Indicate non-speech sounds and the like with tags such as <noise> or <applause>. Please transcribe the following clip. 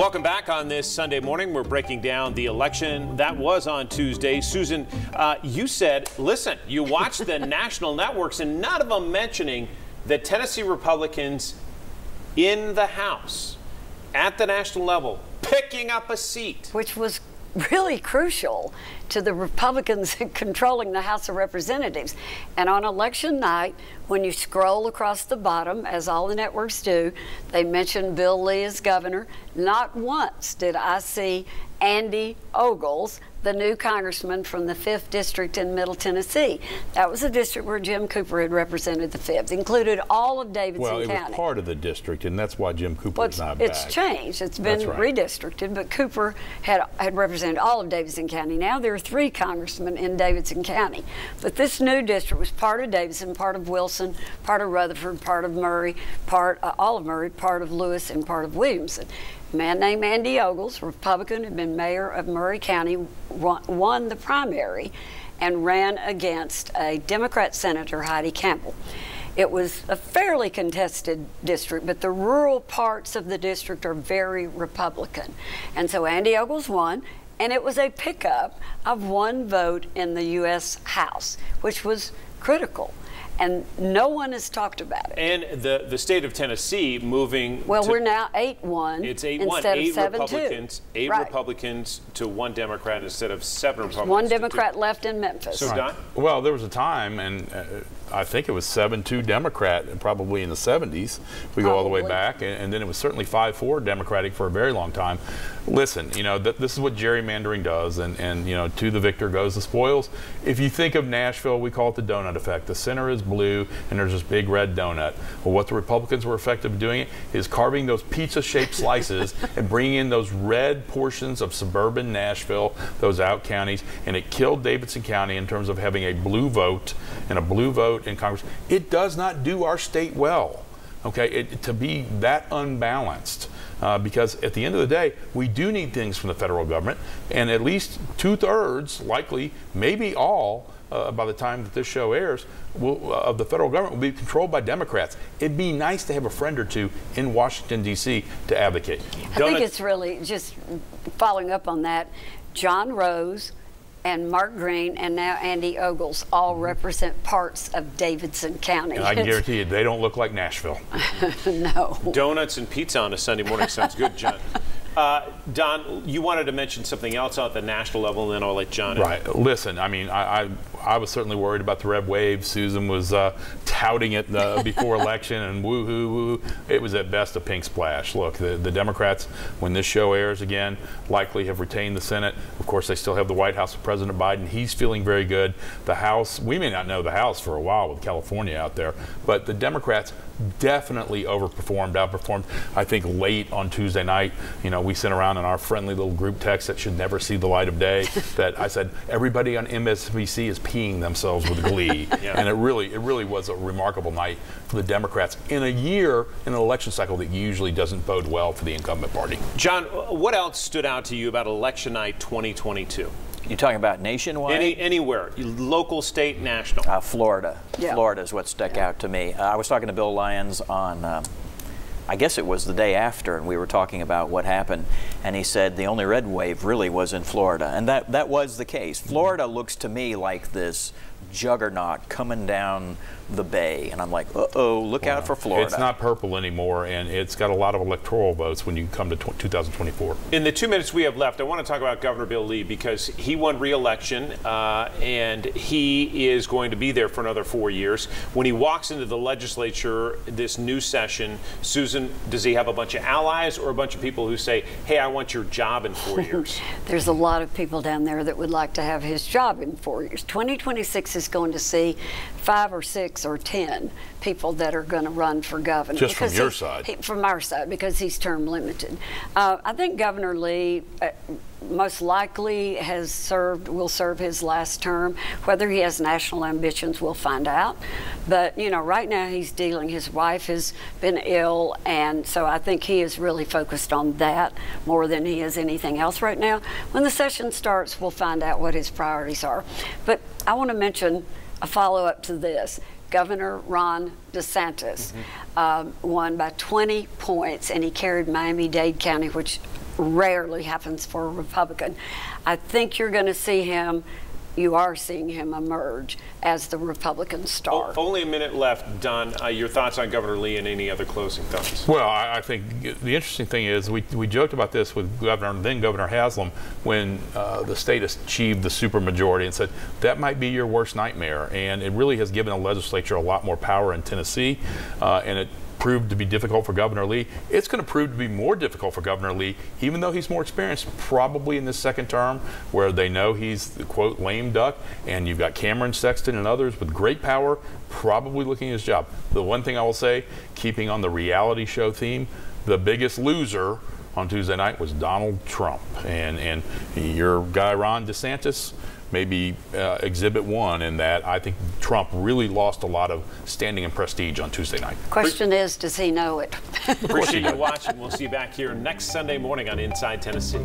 Welcome back on this Sunday morning. We're breaking down the election that was on Tuesday. Susan, uh, you said, listen, you watched the <laughs> national networks and none of them mentioning the Tennessee Republicans in the House at the national level picking up a seat. Which was really crucial to the Republicans <laughs> controlling the House of Representatives. And on election night, when you scroll across the bottom, as all the networks do, they mention Bill Lee as governor. Not once did I see Andy Ogles, the new congressman from the 5th District in Middle Tennessee. That was a district where Jim Cooper had represented the 5th, included all of Davidson County. well, it County. was part of the district, and that's why Jim Cooper Well, is it's, not it's back. changed. It's been right. redistricted, but Cooper had had represented all of Davidson County. Now there are three congressmen in Davidson County, but this new district was part of Davidson, part of Wilson, part of Rutherford, part of Maury, part uh, all of Maury, part of Lewis, and part of Williamson. A man named Andy Ogles, Republican, had been mayor of Maury County, won, won the primary, and ran against a Democrat senator, Heidi Campbell. It was a fairly contested district, but the rural parts of the district are very Republican. And so Andy Ogles won, and it was a pickup of one vote in the U.S. House, which was critical. And no one has talked about it. And the, the state of Tennessee moving. Well, to- we're now 8 1 It's 8 1. instead Eight of 7 Republicans, 2. eight right. Republicans to one Democrat instead of seven Republicans. One. Democrat left in Memphis. So, Don? Well, there was a time, and uh, I think it was 7-2 Democrat, and probably in the 70s. We go all the way back, and, and then it was certainly 5-4 Democratic for a very long time. Listen, you know, th- this is what gerrymandering does, and, and, you know, to the victor goes the spoils. If you think of Nashville, we call it the donut effect. The center is blue, and there's this big red donut. Well, what the Republicans were effective doing is carving those pizza-shaped slices <laughs> and bringing in those red portions of suburban Nashville, those out counties, and it killed Davidson County in terms of having a blue vote and a blue vote in Congress. It does not do our state well, okay, it, to be that unbalanced. Uh, because at the end of the day, we do need things from the federal government, and at least two thirds, likely, maybe all, uh, by the time that this show airs, will, uh, of the federal government will be controlled by Democrats. It'd be nice to have a friend or two in Washington, D.C. to advocate. I think Donuts- it's really just following up on that. John Rose and Mark Green and now Andy Ogles all represent parts of Davidson County. And I can <laughs> guarantee you, they don't look like Nashville. <laughs> no. Donuts and pizza on a Sunday morning sounds good, John. <laughs> Uh, Don, you wanted to mention something else at the national level, and then I'll let John. in. Right. Listen, I mean, I, I, I was certainly worried about the red wave. Susan was uh, touting it uh, before <laughs> election, and woohoo, woo. It was at best a pink splash. Look, the, the Democrats, when this show airs again, likely have retained the Senate. Of course, they still have the White House with President Biden. He's feeling very good. The House, we may not know the House for a while with California out there, but the Democrats definitely overperformed, outperformed. I think late on Tuesday night, you know, we sent around in our friendly little group text that should never see the light of day <laughs> that I said everybody on MSNBC is peeing themselves with glee, <laughs> Yeah. and it really, it really was a remarkable night for the Democrats in a year in an election cycle that usually doesn't bode well for the incumbent party. John, what else stood out to you about election night 2022? You talking about nationwide? Any, anywhere, local, state, national. uh, Florida. Yeah. Florida is what stuck out to me. Uh, I was talking to Bill Lyons on, um, I guess it was the day after, and we were talking about what happened. And he said the only red wave really was in Florida, and that that was the case. Florida looks to me like this juggernaut coming down the bay, and I'm like, uh oh, look out for Florida. It's not purple anymore, and it's got a lot of electoral votes when you come to 2024. In the two minutes we have left, I want to talk about Governor Bill Lee because he won re-election uh, and he is going to be there for another four years. When he walks into the legislature this new session, Susan, does he have a bunch of allies or a bunch of people who say, "Hey, I want your job in four <laughs> years"? There's a lot of people down there that would like to have his job in four years. 2026 is going to see five or six or ten people that are going to run for governor. Just from your side. he- from our side, because he's term limited. Uh, I think Governor Lee uh, most likely has served, will serve his last term. Whether he has national ambitions, we'll find out. But, you know, right now he's dealing, his wife has been ill, and so I think he is really focused on that more than he is anything else right now. When the session starts, we'll find out what his priorities are. But I want to mention a follow up to this. Governor Ron DeSantis um, won by 20 points, and he carried Miami Dade County, which rarely happens for a Republican. I think you're going to see him. You are seeing him emerge as the Republican star. O- only a minute left, Don. Uh, your thoughts on Governor Lee and any other closing thoughts? Well, I, I think the interesting thing is we, we joked about this with Governor then Governor Haslam when uh, the state achieved the supermajority and said that might be your worst nightmare, and it really has given the legislature a lot more power in Tennessee, uh, and it proved to be difficult for Governor Lee. It's going to prove to be more difficult for Governor Lee, even though he's more experienced, probably in this second term, where they know he's the quote lame duck, and you've got Cameron Sexton and others with great power, probably looking at his job. The one thing I will say, keeping on the reality show theme, the biggest loser on Tuesday night was Donald Trump, and and your guy Ron DeSantis maybe uh, exhibit one in that I think Trump really lost a lot of standing and prestige on Tuesday night. Question is, does he know it? Appreciate you watching. We'll see you back here next Sunday morning on Inside Tennessee.